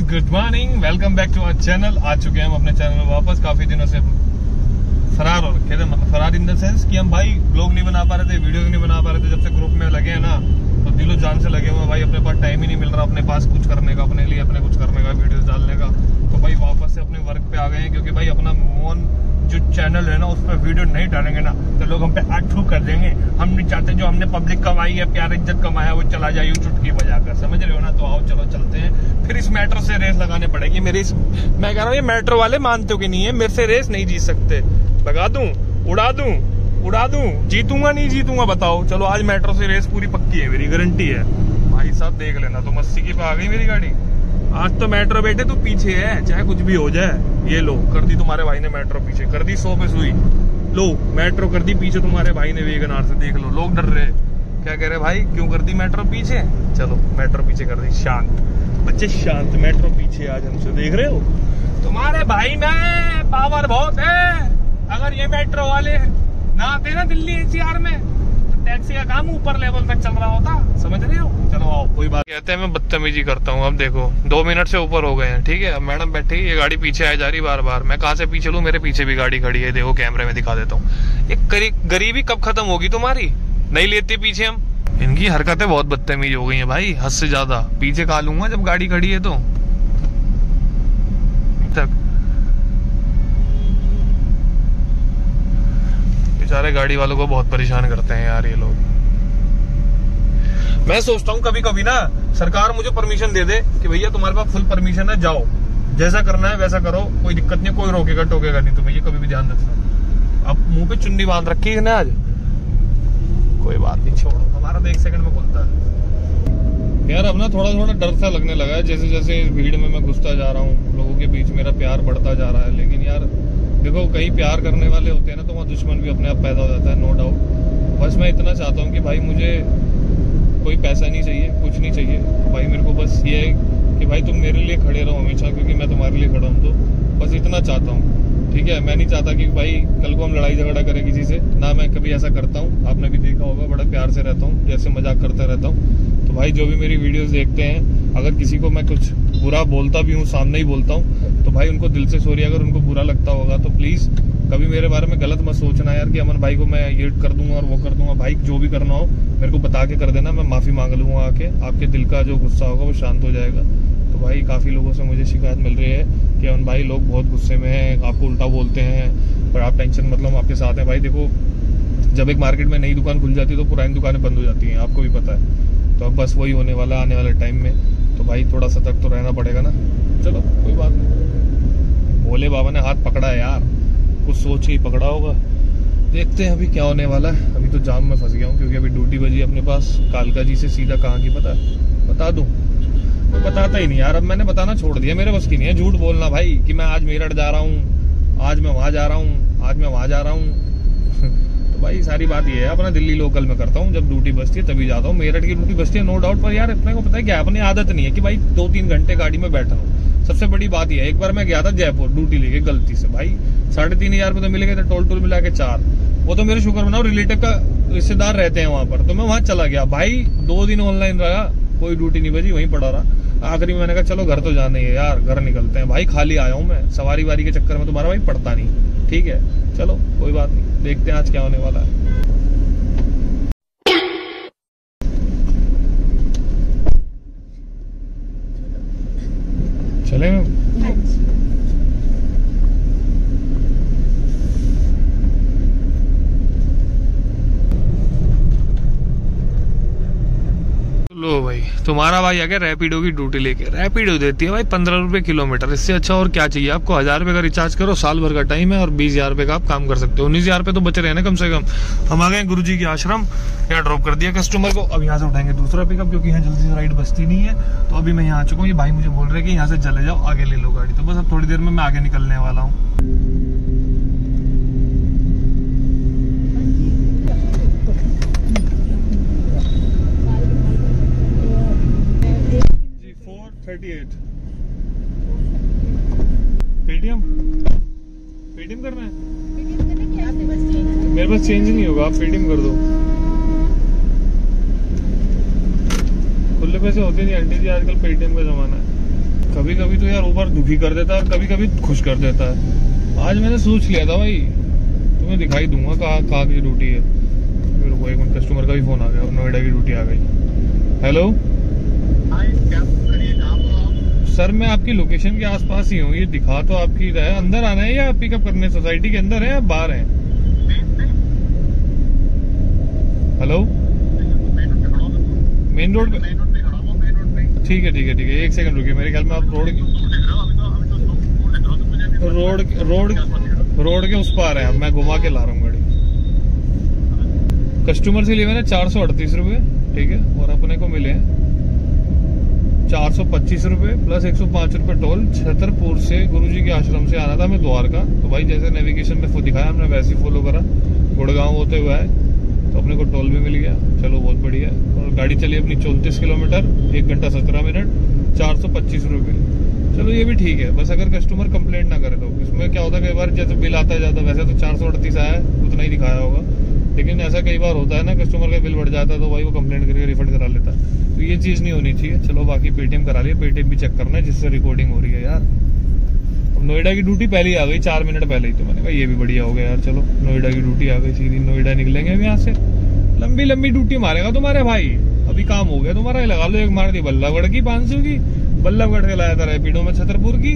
Guys good morning welcome back to our channel आ चुके हैं हम अपने चैनल में वापस। काफ़ी दिनों से फरार हो रखे थे फरार इन द सेंस कि हम भाई ब्लॉग नहीं बना पा रहे थे वीडियो नहीं बना पा रहे थे। जब से ग्रुप में लगे हैं ना तो दिलो जान से लगे हुए भाई अपने पास टाइम ही नहीं मिल रहा, अपने पास कुछ करने का, अपने लिए अपने कुछ करने का वीडियो डालने का। तो भाई वापस से अपने वर्क पे आ गए हैं, क्योंकि भाई अपना मोन जो चैनल है ना, उस पर वीडियो नहीं डालेंगे ना तो लोग हम पे आठू कर देंगे। हम नहीं चाहते जो हमने पब्लिक कमाई है, प्यार, इज़्ज़त कमाया, वो चला जाए चुटकी बजाकर समझ रहे हो ना? तो आओ, चलो, चलते हैं। फिर इस मेट्रो से रेस लगाने पड़ेगी। मेरी इस मैं कह रहा हूँ, ये मेट्रो वाले मानते हो कि नहीं है? मेरे से रेस नहीं जीत सकते। लगा दूँ? उड़ा दूँ? उड़ा दूँ? जीतूँगा, नहीं जीतूँगा, बताओ। चलो, आज मेट्रो से रेस पूरी पक्की है, मेरी गारंटी है। भाई साहब, देख लेना तो अस्सी की पे आ गई मेरी गाड़ी। आज तो मेट्रो बेटे तू पीछे है, चाहे कुछ भी हो जाए। ये लो, कर दी तुम्हारे भाई ने मेट्रो पीछे, कर दी सौ पे सुई। लो, मेट्रो कर दी पीछे तुम्हारे भाई ने वेगनार से, देख लो, लोग डर रहे क्या कह रहे भाई, क्यों कर दी मेट्रो पीछे? चलो, मेट्रो पीछे कर दी, शांत। बच्चे, शांत, मेट्रो पीछे आज हमसे देख रहे हो? तुम्हारे भाई में पावर बहुत है। अगर ये मेट्रो वाले ना आते ना दिल्ली एनसीआर में तो टैक्सी का काम ऊपर लेवल तक चल रहा होता। समझ रहे हो? चलो आओ, कोई बात कहते हैं, मैं बदतमीजी करता हूँ, अब देखो। दो मिनट से ऊपर हो गए हैं, ठीक है? अब मैडम बैठी, ये गाड़ी पीछे आ जा रही बार बार मैं कहाँ से पीछे लूँ? मेरे पीछे भी गाड़ी खड़ी है। देखो, कैमरे में दिखा देता हूँ। ये गरीबी कब खत्म होगी तुम्हारी? नहीं लेते पीछे हम? इनकी हरकतें बहुत बदतमीज हो गई हैं भाई, हद से ज़्यादा। पीछे खा लूँगा जब गाड़ी खड़ी है तो तक बेचारे गाड़ी वालों को बहुत परेशान करते हैं यार ये लोग। मैं सोचता हूँ कभी कभी ना, सरकार मुझे परमिशन दे दे कि भैया तुम्हारे पास फुल परमिशन है, जाओ। जैसा करना है वैसा करो, कोई दिक्कत नहीं, कोई रोकेगा, टोकेगा नहीं तुम्हें, ये कभी भी ध्यान रखना। अब मुँह पे चुन्नी बाँध रखी है ना आज। कोई बात नहीं, छोड़ो। हमारा तो एक सेकंड में खुलता है। यार अब ना थोड़ा थोड़ा डर सा लगने लगा है जैसे जैसे भीड़ में मैं घुसता जा रहा हूँ, लोगों के बीच मेरा प्यार बढ़ता जा रहा है, लेकिन यार देखो, कहीं प्यार करने वाले होते हैं ना तो वहाँ दुश्मन भी अपने आप पैदा हो जाता है नो डाउट बस मैं इतना चाहता हूँ कि भाई मुझे कोई पैसा नहीं चाहिए, कुछ नहीं चाहिए। भाई मेरे को बस ये है कि भाई तुम मेरे लिए खड़े रहो हमेशा, क्योंकि मैं तुम्हारे लिए खड़ा हूँ तो बस इतना चाहता हूँ। ठीक है, मैं नहीं चाहता कि भाई कल को हम लड़ाई झगड़ा करें किसी से। ना मैं कभी ऐसा करता हूँ, आपने भी देखा होगा, बड़ा प्यार से रहता हूँ, जैसे मज़ाक करता रहता हूँ। तो भाई जो भी मेरी वीडियोस देखते हैं, अगर किसी को मैं कुछ बुरा बोलता भी हूँ, सामने ही बोलता हूँ तो भाई उनको दिल से सॉरी अगर उनको बुरा लगता होगा तो प्लीज़ कभी मेरे बारे में गलत मत सोचना यार कि अमन भाई को मैं ये कर दूँगा और वो कर दूँगा। भाई, जो भी करना हो, मेरे को बता के कर देना, मैं माफ़ी मांग लूँगा आके। आपके दिल का जो गुस्सा होगा, वो शांत हो जाएगा। तो भाई, काफ़ी लोगों से मुझे शिकायत मिल रही है कि अमन भाई, लोग बहुत गुस्से में हैं, आपको उल्टा बोलते हैं, पर आप टेंशन मतलब आपके साथ हैं। भाई, देखो, जब एक मार्केट में नई दुकान खुल जाती है तो पुरानी दुकानें बंद हो जाती हैं, आपको भी पता है। तो अब बस वही होने वाला, आने वाले टाइम में। तो भाई, थोड़ा सतर्क तो रहना पड़ेगा ना। चलो, कोई बात नहीं। भोले बाबा ने हाथ पकड़ा है यार। कुछ सोच ही पकड़ा होगा। देखते हैं अभी क्या होने वाला है। अभी तो जाम में फंस गया हूँ, क्योंकि अभी ड्यूटी बजी अपने पास। कालका जी से सीधा कहाँ की पता बता दूँ। मैं बताता ही नहीं यार। अब मैंने बताना छोड़ दिया। मेरे बस की नहीं है झूठ बोलना भाई, कि मैं आज मेरठ जा रहा हूँ, आज मैं वहाँ जा रहा हूँ, आज मैं वहाँ जा रहा हूँ। तो भाई, सारी बात ये है। अपना दिल्ली लोकल में करता हूँ। जब ड्यूटी बसती है तभी जाता हूँ। मेरठ की ड्यूटी बसती है नो डाउट पर यार, इतने को पता है क्या अपनी आदत नहीं है कि भाई दो तीन घंटे गाड़ी में बैठा हूँ। सबसे बड़ी बात यह है, एक बार मैं गया था जयपुर, ड्यूटी लेके, गलती से, भाई। साढ़े तीन हज़ार रुपये तो मिले गए थे, टोल टोल मिला के चार। वो तो मेरे शुक्र बनाओ रिलेटिव का रिश्तेदार रहते हैं वहाँ पर तो मैं वहाँ चला गया। भाई, दो दिन ऑनलाइन रहा, कोई ड्यूटी नहीं बजी वहीं पड़ा रहा। आखिरी मैंने कहा, चलो, घर तो जाना ही है यार, घर निकलते हैं। भाई, खाली आया हूँ मैं सवारी वारी के चक्कर में तुम्हारा भाई पड़ता नहीं, ठीक है? चलो, कोई बात नहीं, देखते हैं आज क्या होने वाला है। चले लो भाई तुम्हारा भाई आ गया रैपिडो की ड्यूटी लेके। रैपिडो देती है भाई पंद्रह रुपए किलोमीटर। इससे अच्छा और क्या चाहिए? आपको हज़ार रुपए का रिचार्ज करो, साल भर का टाइम है और बीस हज़ार रुपए का आप काम कर सकते हो। उन्नीस हज़ार रुपए तो बचे रहे ना कम से कम। हम आ गए गुरु जी के आश्रम, यहाँ ड्रॉप कर दिया कस्टमर को। अब यहाँ से उठाएँगे दूसरा पिकअप क्योंकि यहाँ जल्दी से राइड बचती नहीं है। तो अभी मैं यहाँ आ चुका हूँ। ये भाई मुझे बोल रहे हैं कि यहाँ से चले जाओ, आगे ले लो गाड़ी। तो बस अब थोड़ी देर में मैं आगे निकलने वाला हूँ। थर्टी एट पेटीएम पेटीएम करना है? मेरे पास चेंज नहीं होगा आप पेटीएम कर दो। खुले पैसे होते नहीं आंटी जी आजकल पेटीएम का जमाना है। कभी कभी तो यार ऊपर दुखी कर देता है और कभी कभी खुश कर देता है। आज मैंने सोच लिया था भाई तुम्हें दिखाई दूँगा कहाँ कहाँ की ड्यूटी है। फिर वो एक कस्टमर का भी फ़ोन आ गया नोएडा की ड्यूटी आ गई। हेलो सर, मैं आपकी लोकेशन के आसपास ही हूँ। ये दिखा तो आपकी रहा है। अंदर आना है या पिकअप करने सोसाइटी के अंदर है या बाहर है? हेलो मेन रोड पे ठीक है ठीक है ठीक है। एक सेकंड रुकिए, मेरे ख्याल में आप रोड रोड रोड रोड के उस पार है। मैं घुमा के ला रहा हूँ गाड़ी। कस्टमर से लिए मैंने चार सौ अड़तीस रूपए। ठीक है, और अपने को मिले हैं। चार सौ पच्चीस रूपए प्लस एक सौ पाँच रूपए टोल छतरपुर से गुरुजी के आश्रम से आना था मैं द्वारका तो भाई जैसे नेविगेशन में दिखाया हमने, वैसे ही फॉलो करा। गुड़गांव होते हुए आए तो अपने को टोल भी मिल गया। चलो, बहुत बढ़िया। और गाड़ी चली अपनी चौंतीस किलोमीटर, एक घंटा सत्रह मिनट, चार सौ पच्चीस चलो, ये भी ठीक है। बस अगर कस्टमर कंप्लेंट ना करे तो। इसमें क्या होता है, कई बार जैसे बिल आता है ज़्यादा वैसे तो चार सौ अड़तीस आया है उतना ही दिखाया होगा। लेकिन ऐसा कई बार होता है ना कस्टमर का बिल बढ़ जाता है तो भाई वो कंप्लेंट करके रिफंड करा लेता है। तो ये चीज़ नहीं होनी चाहिए। चलो बाकी पेटीएम करा लिया पेटीएम भी चेक करना है, जिससे रिकॉर्डिंग हो रही है यार। अब नोएडा की ड्यूटी पहले ही आ गई, चार मिनट पहले ही तो मैंने कहा, ये भी बढ़िया हो गया यार, चलो नोएडा की ड्यूटी आ गई सीधी। नोएडा निकलेंगे अब यहाँ से। लंबी लंबी ड्यूटी मारेगा तुम्हारे भाई। अभी काम हो गया तुम्हारा लगा लो एक मार दी। बल्लभगढ़ की पाँच सौ की। बल्लभगढ़ के लाया था रैपिडो में छतरपुर की।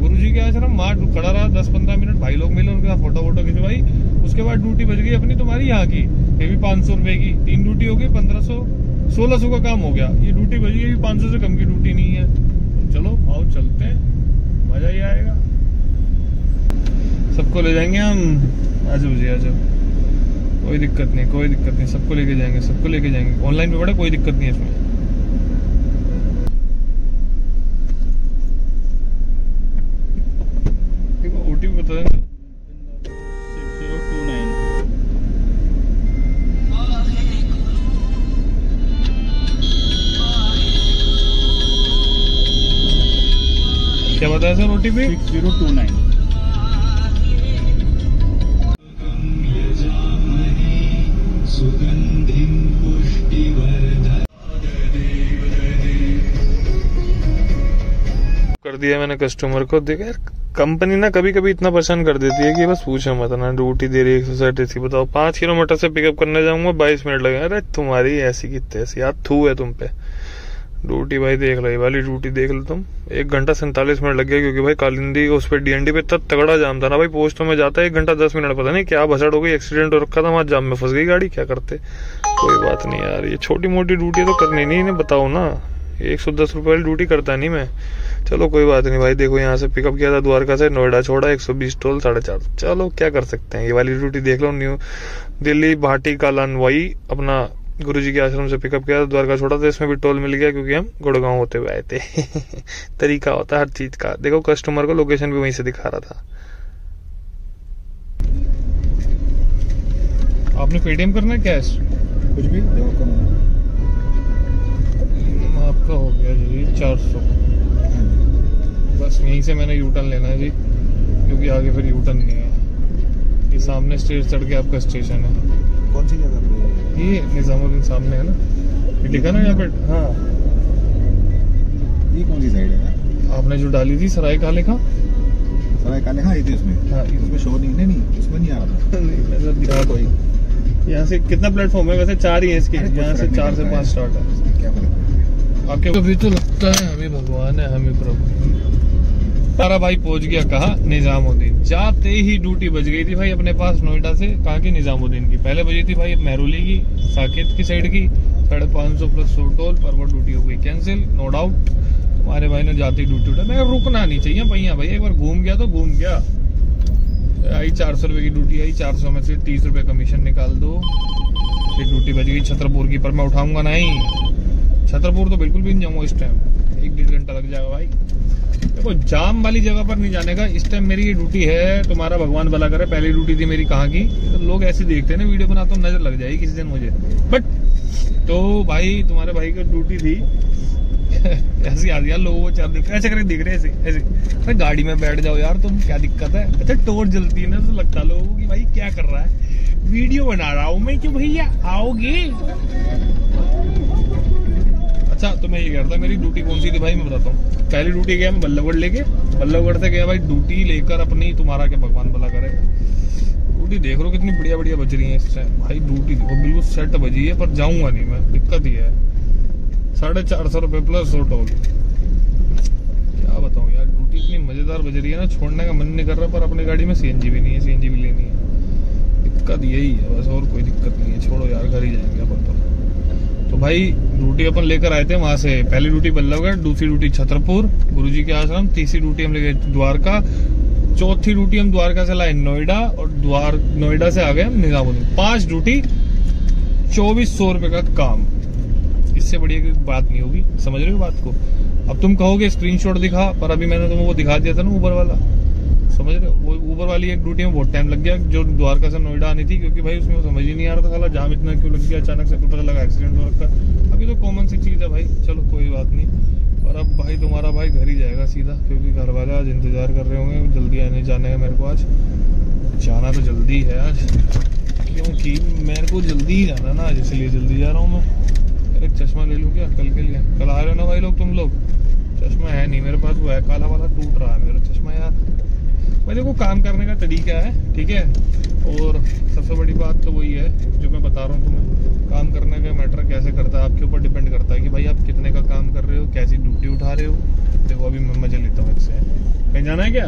गुरु जी के आश्रम मार खड़ा रहा दस पंद्रह मिनट भाई लोग मिले, उनके साथ फ़ोटो वोटो खिंचवाई। उसके बाद ड्यूटी बच गई अपनी तुम्हारी यहाँ की, ये भी पाँच सौ रुपए की। तीन ड्यूटी हो गई, पंद्रह सौ, सोलह सौ का काम हो गया। ये ड्यूटी बच गई पाँच सौ से कम की ड्यूटी नहीं है। तो चलो, आओ चलते हैं। मज़ा ही आएगा। सबको ले जाएँगे हम? आ जाओ जी कोई दिक्कत नहीं, कोई दिक्कत नहीं। सबको लेके जाएँगे, सबको लेके जाएँगे। ऑनलाइन पे बड़ा कोई दिक्कत नहीं है इसमें। क्या बताया sir OTP six zero two nine कर दिया मैंने कस्टमर को। देखा यार कंपनी ना कभी कभी इतना परेशान कर देती है कि बस पूछो मत ना ड्यूटी दे रही है एक्सरसाइज ऐसी बताओ। पाँच किलोमीटर से पिकअप करने जाऊँगा बाईस मिनट लगे। अरे तुम्हारी ऐसी की तैसी यार थू है तुम पे। ड्यूटी भाई देख लो वाली ड्यूटी देख लो तुम। एक घंटा सैंतालीस मिनट लग गया क्योंकि भाई कालिंदी उस पर डीएनडी पे इतना तगड़ा जाम था ना भाई। पोस्टों में जाता है, एक घंटा दस मिनट, पता नहीं क्या भसड़ हो गई एक्सीडेंट हो रखा था, वहाँ जाम में फंस गई गाड़ी, क्या करते? कोई बात नहीं यार, ये छोटी मोटी ड्यूटी तो करनी नहीं बताओ ना। एक सौ दस रुपये वाली ड्यूटी करता नहीं मैं। चलो कोई बात नहीं भाई, देखो यहाँ से पिकअप किया था द्वारका से, नोएडा छोड़ा, एक सौ बीस टोल, साढ़े चार। चलो क्या कर सकते हैं, ये वाली ड्यूटी देख लो न्यू दिल्ली, भाटी कालान वही अपना गुरु जी के आश्रम से पिकअप किया था द्वारका छोड़ा था इसमें भी टोल मिल गया क्योंकि हम गुड़गांव होते हुए आए थे। तरीका होता है हर चीज़ का। देखो कस्टमर को लोकेशन भी वहीं से दिखा रहा था। आपने पेटीएम करना है कैश कुछ भी जो आपका आपका हो गया जी चार सौ। बस यहीं से मैंने यूटर्न लेना है जी क्योंकि आगे फिर यूटर्न नहीं है। ये सामने स्टेज चढ़ के आपका स्टेशन है। कौन सी जगह पे? ये निजामुद्दीन सामने है ना? ये लिखा ना यहाँ पे? हाँ। ये कौन सी साइड है ना आपने जो डाली थी सराय का लिखा सराय काले हाँ ये थी उसमें? हाँ उसमें शो नहीं नहीं नहीं उसमें नहीं आ रहा था। नहीं तो दिखा कोई। यहाँ से कितना प्लेटफॉर्म है? वैसे चार ही है इसके। यहाँ से चार से पाँच स्टार्ट है। आपके अभी तो लगता है हमें भगवान है हमें प्रभु। तारा भाई पहुँच गया, कहा, निजामुद्दीन। जाते ही ड्यूटी बज गई थी भाई अपने पास नोएडा से, कहा की निजामुद्दीन की। पहले बजी थी भाई महरोली की, साकेत की साइड की, साढ़े पाँच सौ प्लस सौ टोल पर वो ड्यूटी हो गई। कैंसिल नो डाउट तुम्हारे भाई ने जाते ड्यूटी उठा मैं रुकना नहीं चाहिए भैया भाई, एक बार घूम गया तो घूम गया। आई चार सौ रुपए की ड्यूटी आई, चार सौ में से तीस रुपए कमीशन निकाल दो। फिर ड्यूटी बज गई छतरपुर की, पर मैं उठाऊँगा नहीं। छतरपुर तो बिल्कुल भी नहीं जाऊँगा इस टाइम एक डेढ़ घंटा लग जाएगा भाई। देखो, जाम वाली जगह पर नहीं जाने का, इस टाइम मेरी ये ड्यूटी है, तुम्हारा भगवान भला करे, पहली ड्यूटी थी मेरी कहाँ की तो लोग ऐसे देखते हैं ना वीडियो बनाता हूँ नज़र लग जाएगी किसी दिन मुझे। बट तो भाई, तुम्हारे भाई की ड्यूटी थी। ऐसे याद यार, लोगों देख, ऐसे करके दिख रहे ऐसे ऐसे। अरे, गाड़ी में बैठ जाओ यार, तुम क्या दिक्कत है? अच्छा टोर जलती है ना तो लगता है लोगों कि भाई, क्या कर रहा है? वीडियो बना रहा हूँ मैं क्यों भैया, आओगे? रहा था मेरी ड्यूटी कौन सी थी भाई, मैं बताता हूँ। पहली ड्यूटी गया मैं बल्लभगढ़ लेके। बल्लभगढ़ से गया भाई ड्यूटी लेकर अपनी तुम्हारा क्या भगवान भला करे। ड्यूटी देख रहे कितनी बढ़िया बढ़िया बज रही है इस टाइम भाई ड्यूटी देखो, बिल्कुल सेट बजी है, पर जाऊँगा नहीं मैं, दिक्कत ही है। साढ़े चार सौ रुपये प्लस सौ टोल क्या बताऊँ यार ड्यूटी इतनी मज़ेदार बज रही है ना, छोड़ने का मन नहीं कर रहा, पर अपनी गाड़ी में सीएनजी भी नहीं है सीएनजी भी लेनी है। दिक्कत यही है, बस और कोई दिक्कत नहीं है। छोड़ो यार, घर ही जाएँगे अपन तो। तो भाई ड्यूटी अपन लेकर आए थे वहाँ से। पहली ड्यूटी बल्लभगढ़, दूसरी ड्यूटी छतरपुर, गुरुजी के आश्रम, तीसरी ड्यूटी हम ले गए द्वारका, चौथी ड्यूटी हम द्वारका से लाए नोएडा और द्वार, नोएडा से आ गए हम निजामुद्दीन। पाँच ड्यूटी चौबीस सौ रुपए का काम। इससे बढ़िया कोई बात नहीं होगी। समझ रहे हो बात को? अब तुम कहोगे स्क्रीनशॉट दिखा, पर अभी मैंने तुम्हें वो दिखा दिया था ना ऊबर वाला। समझ रहे वो ऊबर वाली एक ड्यूटी में बहुत टाइम लग गया, जो द्वारका से नोएडा आनी थी, क्योंकि भाई उसमें समझ ही नहीं आ रहा था साला, जाम इतना क्यों लग गया, अचानक से पता लगा एक्सीडेंट हो रखा। अभी तो कॉमन सी चीज़ है भाई। चलो, कोई बात नहीं। और अब भाई तुम्हारा भाई घर ही जाएगा सीधा, क्योंकि घर वाले आज इंतज़ार कर रहे होंगे, जल्दी आने जाने का मेरे को आज। जाना तो जल्दी है आज। क्योंकि मेरे को जल्दी ही जाना ना आज, इसलिए जल्दी जा रहा हूँ मैं। एक चश्मा ले लूँ क्या? कल के लिए। कल आ रहे हो ना भाई लोग तुम लोग? चश्मा है नहीं मेरे पास, वो है काला वाला, टूट रहा है मेरा चश्मा यार। भाई देखो, काम करने का तरीका है, ठीक है? और सबसे बड़ी बात तो वही है, जो मैं बता रहा हूँ तुम्हें, काम करने का मैटर कैसे करता है, आपके ऊपर डिपेंड करता है कि भाई आप कितने का काम कर रहे हो, कैसी ड्यूटी उठा रहे हो। देखो, अभी मैं मज़े लेता हूँ इससे कहीं जाना है क्या?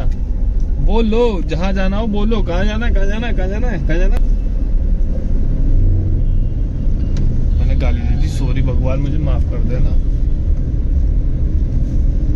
बोलो, जहाँ जाना हो बोलो, कहाँ जाना है, कहाँ जाना है, कहाँ जाना है, कहाँ जाना मैंने गाली दी थी सॉरी भगवान मुझे माफ़ कर देना।